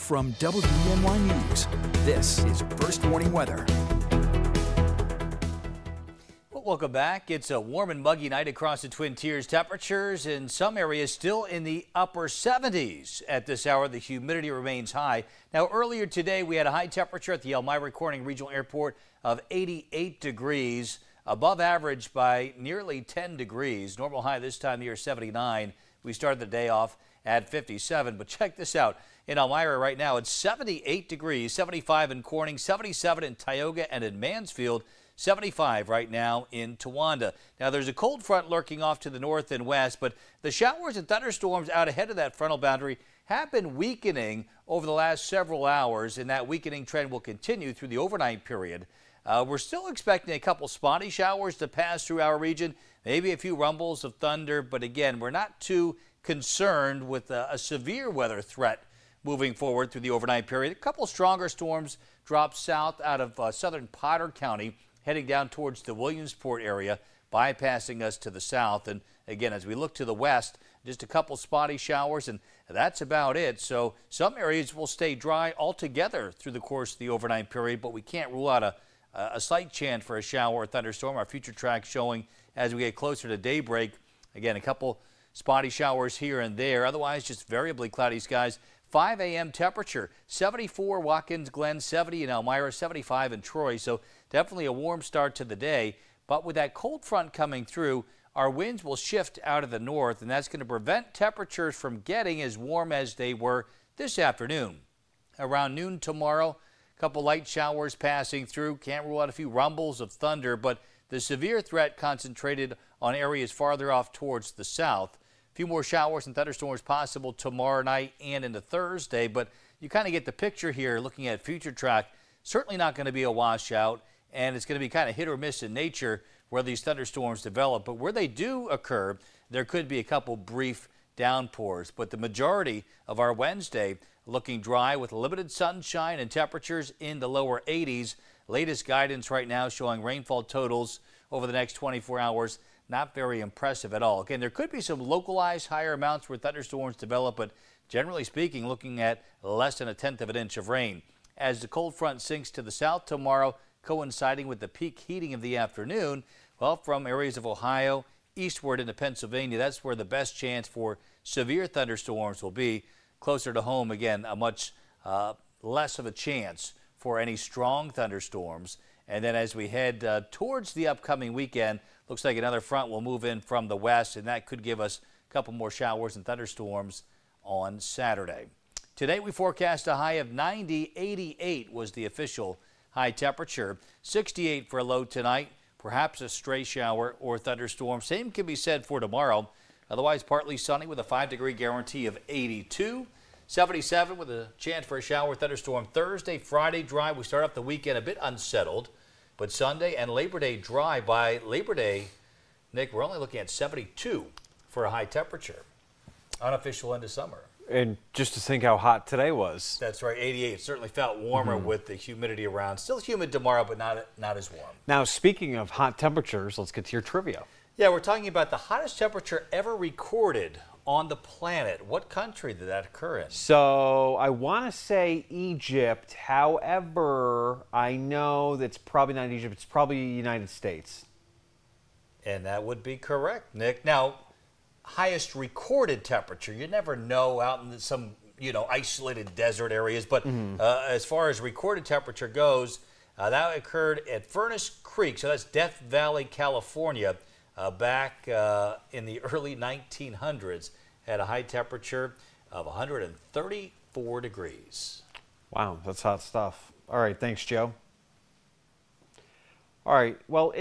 From WENY News, this is First Warning Weather. Welcome back. It's a warm and muggy night across the Twin Tiers. Temperatures in some areas still in the upper 70s at this hour. The humidity remains high. Now, earlier today, we had a high temperature at the Elmira Corning Regional Airport of 88 degrees, above average by nearly 10 degrees. Normal high this time of year 79. We started the day off at 57. But check this out. In Elmira right now, it's 78 degrees, 75 in Corning, 77 in Tioga and in Mansfield. 75 right now in Towanda. Now there's a cold front lurking off to the north and west, but the showers and thunderstorms out ahead of that frontal boundary have been weakening over the last several hours, and that weakening trend will continue through the overnight period. Uh, we're still expecting a couple spotty showers to pass through our region, maybe a few rumbles of thunder, but again, we're not too concerned with a, a severe weather threat moving forward through the overnight period. A couple stronger storms drop south out of uh, southern Potter County heading down towards the Williamsport area, bypassing us to the south. And again, as we look to the west, just a couple spotty showers, and that's about it. So some areas will stay dry altogether through the course of the overnight period, but we can't rule out a, a slight chance for a shower or thunderstorm. Our future track showing as we get closer to daybreak. Again, a couple spotty showers here and there. Otherwise, just variably cloudy skies. 5 a.m. temperature 74 Watkins Glen, 70 in Elmira, 75 in Troy. So definitely a warm start to the day. But with that cold front coming through, our winds will shift out of the north, and that's going to prevent temperatures from getting as warm as they were this afternoon. Around noon tomorrow, couple light showers passing through. Can't rule out a few rumbles of thunder, but the severe threat concentrated on areas farther off towards the south. A few more showers and thunderstorms possible tomorrow night and into Thursday, but you kind of get the picture here looking at future track. Certainly not going to be a washout, and it's going to be kind of hit or miss in nature where these thunderstorms develop. But where they do occur, there could be a couple brief downpours. But the majority of our Wednesday looking dry with limited sunshine and temperatures in the lower 80s. Latest guidance right now showing rainfall totals over the next 24 hours not very impressive at all. Again, there could be some localized higher amounts where thunderstorms develop, but generally speaking, looking at less than a tenth of an inch of rain. As the cold front sinks to the south tomorrow, coinciding with the peak heating of the afternoon, well, from areas of Ohio eastward into Pennsylvania, that's where the best chance for severe thunderstorms will be. Closer to home, again, a much uh, less of a chance for any strong thunderstorms. And then as we head uh, towards the upcoming weekend, looks like another front will move in from the west, and that could give us a couple more showers and thunderstorms on Saturday. Today we forecast a high of 90, 88 was the official high temperature, 68 for a low tonight, perhaps a stray shower or thunderstorm. Same can be said for tomorrow. Otherwise, partly sunny with a 5 degree guarantee of 82. 77 with a chance for a shower thunderstorm Thursday, Friday dry. We start off the weekend a bit unsettled, but Sunday and Labor Day dry. By Labor Day, Nick, we're only looking at 72 for a high temperature. Unofficial end of summer. And just to think how hot today was. That's right, 88. It certainly felt warmer mm -hmm. with the humidity around. Still humid tomorrow, but not not as warm. Now, speaking of hot temperatures, let's get to your trivia. Yeah, we're talking about the hottest temperature ever recorded on the planet. What country did that occur in? So I want to say Egypt. However, I know that's probably not Egypt. It's probably United States. And that would be correct, Nick. Now, highest recorded temperature. You never know out in some you know isolated desert areas, but mm -hmm. uh, as far as recorded temperature goes, uh, that occurred at Furnace Creek. So that's Death Valley, California uh, back uh, in the early 1900s had a high temperature of 134 degrees. Wow, that's hot stuff. All right, thanks, Joe. All right, well,